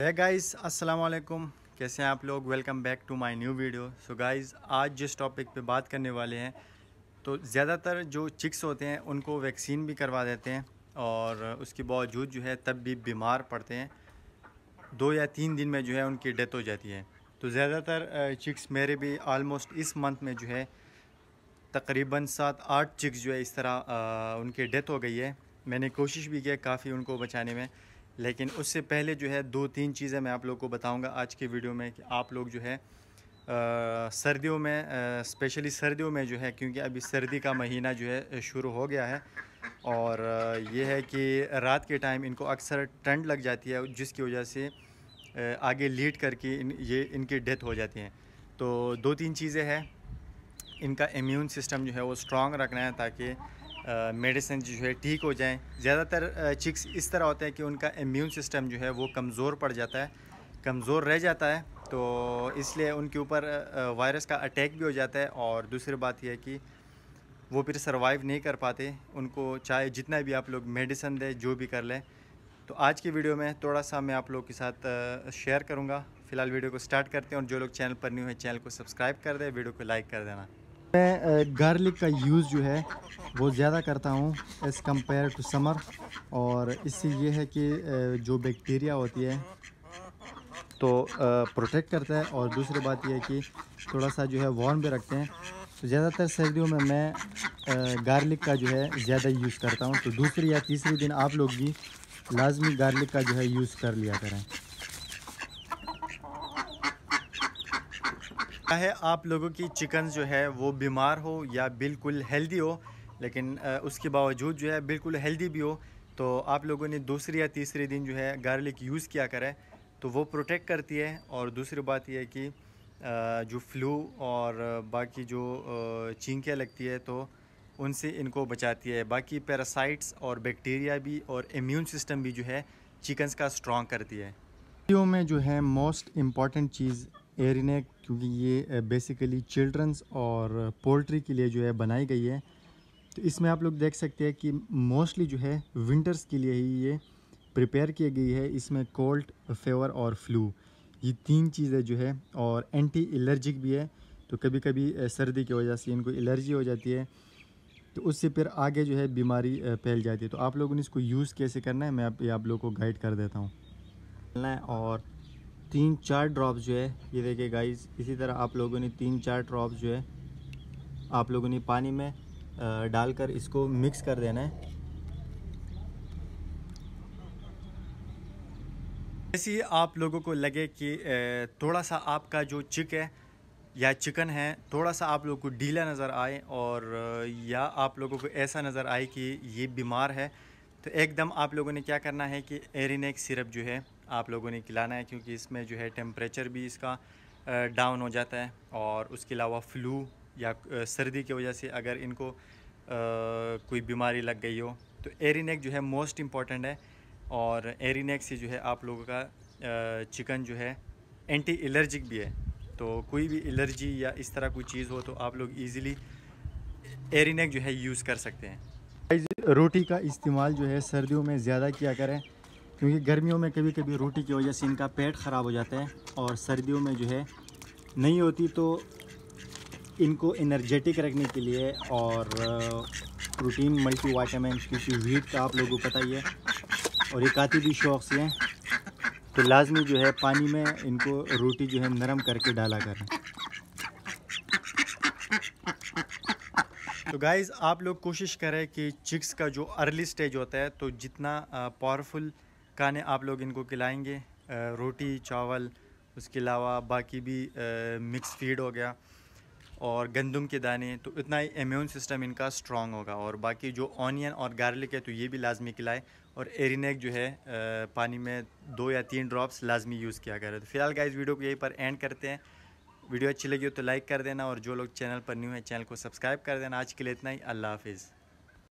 है गाइस अस्सलाम वालेकुम कैसे हैं आप लोग? Welcome back to my new video so guys आज जिस टॉपिक पे बात करने वाले हैं तो ज़्यादातर जो चिक्स होते हैं, उनको वैक्सीन भी करवा देते हैं और उसके बावजूद जो है, तब भी बीमार पड़ते हैं। दो या तीन दिन में जो है, उनकी डेथ हो जाती है। तो ज़्यादातर चिक्स मेरे भी आलमोस्ट इस मंथ में जो है, तकरीबन सात आठ चिक्स जो है, इस तरह उनकी डेथ हो गई है। मैंने कोशिश भी की काफ़ी उनको बचाने में। लेकिन उससे पहले जो है दो तीन चीज़ें मैं आप लोग को बताऊँगा आज के वीडियो में कि आप लोग जो है आ, सर्दियों में स्पेशली सर्दियों में जो है क्योंकि अभी सर्दी का महीना जो है शुरू हो गया है और ये है कि रात के टाइम इनको अक्सर ठंड लग जाती है जिसकी वजह से आगे लीड करके इन ये इनकी डेथ हो जाती है। तो दो तीन चीज़ें हैं इनका इम्यून सिस्टम जो है वो स्ट्रॉन्ग रखना है ताकि मेडिसिन जो है ठीक हो जाएँ। ज़्यादातर चिक्स इस तरह होते हैं कि उनका इम्यून सिस्टम जो है वो कमज़ोर पड़ जाता है, कमज़ोर रह जाता है तो इसलिए उनके ऊपर वायरस का अटैक भी हो जाता है और दूसरी बात यह है कि वो फिर सर्वाइव नहीं कर पाते। उनको चाहे जितना भी आप लोग मेडिसिन दें, जो भी कर लें। तो आज की वीडियो में थोड़ा सा मैं आप लोग के साथ शेयर करूँगा। फ़िलहाल वीडियो को स्टार्ट करते हैं और जो लोग चैनल पर न्यू है चैनल को सब्सक्राइब कर दें, वीडियो को लाइक कर देना। मैं गार्लिक का यूज़ जो है, वो ज़्यादा करता हूँ एज़ कंपेयर टू समर और इससे ये है कि जो बैक्टीरिया होती है तो प्रोटेक्ट करता है। और दूसरी बात यह है कि थोड़ा सा जो है वार्म भी रखते हैं। तो ज़्यादातर सर्दियों में मैं गार्लिक का जो है ज़्यादा यूज़ करता हूँ। तो दूसरी या तीसरे दिन आप लोग भी लाजमी गार्लिक का जो है यूज़ कर लिया करें। चाहे आप लोगों की चिकन जो है वो बीमार हो या बिल्कुल हेल्दी हो, लेकिन उसके बावजूद जो है बिल्कुल हेल्दी भी हो तो आप लोगों ने दूसरे या तीसरे दिन जो है गार्लिक यूज़ किया करें तो वो प्रोटेक्ट करती है। और दूसरी बात यह है कि जो फ्लू और बाकी जो चींकियाँ लगती है तो उनसे इनको बचाती है। बाकी पैरासाइट्स और बैक्टीरिया भी और इम्यून सिस्टम भी जो है चिकन्स का स्ट्रॉन्ग करती है। में जो है मोस्ट इंपॉर्टेंट चीज़ एरिनेक क्योंकि ये बेसिकली चिल्ड्रंस और पोल्ट्री के लिए जो है बनाई गई है। तो इसमें आप लोग देख सकते हैं कि मोस्टली जो है विंटर्स के लिए ही ये प्रिपेयर की गई है। इसमें कोल्ड फेवर और फ्लू ये तीन चीज़ें जो है और एंटी एलर्जिक भी है। तो कभी कभी सर्दी की वजह से इनको एलर्जी हो जाती है तो उससे फिर आगे जो है बीमारी फैल जाती है। तो आप लोगों ने इसको यूज़ कैसे करना है मैं आप, आप लोगों को गाइड कर देता हूँ और तीन चार ड्रॉप्स जो है, ये देखिए गाइस इसी तरह आप लोगों ने तीन चार ड्रॉप्स जो है, आप लोगों ने पानी में डालकर इसको मिक्स कर देना है। जैसे आप लोगों को लगे कि थोड़ा सा आपका जो चिक है, या चिकन है, थोड़ा सा आप लोगों को ढीला नज़र आए और, या आप लोगों को ऐसा नज़र आए कि ये बीमार है तो एकदम आप लोगों ने क्या करना है कि एरिनेक सिरप जो है आप लोगों ने खिलाना है, क्योंकि इसमें जो है टेम्परेचर भी इसका डाउन हो जाता है और उसके अलावा फ्लू या सर्दी की वजह से अगर इनको कोई बीमारी लग गई हो तो एरिनेक जो है मोस्ट इंपॉर्टेंट है और एरिनेक से जो है आप लोगों का चिकन जो है एंटी एलर्जिक भी है। तो कोई भी एलर्जी या इस तरह कोई चीज़ हो तो आप लोग इजीली एरिनेक जो है यूज़ कर सकते हैं। रोटी का इस्तेमाल जो है सर्दियों में ज़्यादा किया करें, क्योंकि गर्मियों में कभी कभी रोटी की वजह से इनका पेट ख़राब हो जाता है और सर्दियों में जो है नहीं होती तो इनको एनर्जेटिक रखने के लिए और प्रोटीन मल्टी वाइटामिन क्योंकि वीट का आप लोगों को पता ही है, और ये आती भी शौक से हैं तो लाजमी जो है पानी में इनको रोटी जो है नरम करके डाला करें। तो गाइज़ आप लोग कोशिश करें कि चिक्स का जो अर्ली स्टेज होता है तो जितना पावरफुल खाने आप लोग इनको खिलाएँगे रोटी, चावल, उसके अलावा बाकी भी मिक्स फ़ीड हो गया, और गंदम के दाने तो इतना ही इम्यून सिस्टम इनका स्ट्रॉन्ग होगा, और बाकी जो ऑनियन और गार्लिक है तो ये भी लाजमी खिलाए, और एरिनेक जो है पानी में दो या तीन ड्रॉप्स लाजमी यूज़ किया करें। तो फ़िलहाल इस वीडियो को यहीं पर एंड करते हैं। वीडियो अच्छी लगी हो तो लाइक कर देना और जो लोग चैनल पर न्यू है, चैनल को सब्सक्राइब कर देना। आज के लिए इतना ही। अल्लाह हाफिज़।